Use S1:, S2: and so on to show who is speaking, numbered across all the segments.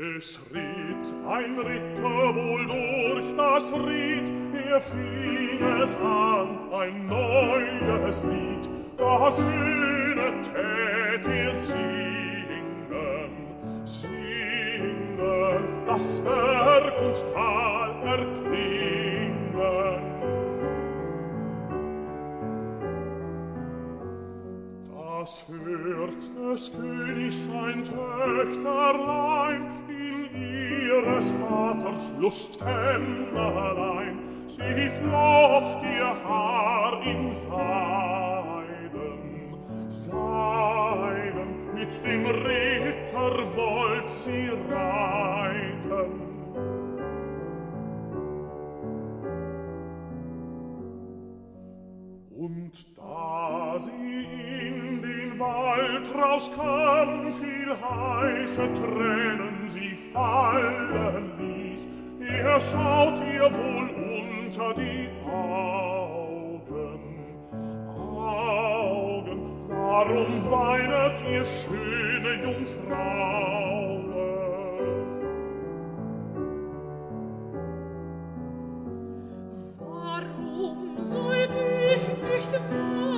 S1: Es ritt ein Ritter wohl durch das Ried, er fing es an, ein neues Lied, das schöne tät er singen, singen, das Berg und Tal erklingen. das hört des Königs sein Töchterlein in ihres Vaters Lustkämmerlein. Sie flocht ihr Haar in Seiden, Seiden, mit dem Ritter wollt sie reiten. Und da sie ihn Wald rauskam, viel heiße Tränen sie fallen ließ. Er schaut ihr wohl unter die Augen, Augen. Warum weinet ihr schöne Jungfrau?
S2: Warum sollt ich nicht weinen?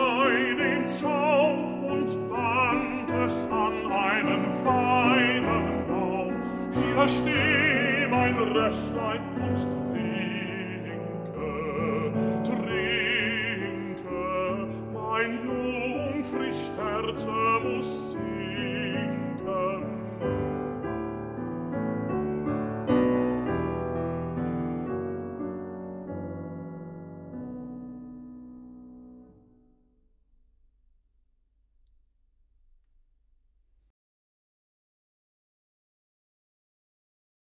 S1: versteh mein Röschlein und trinke, trinke, mein jungfrisch Herze muss sehen.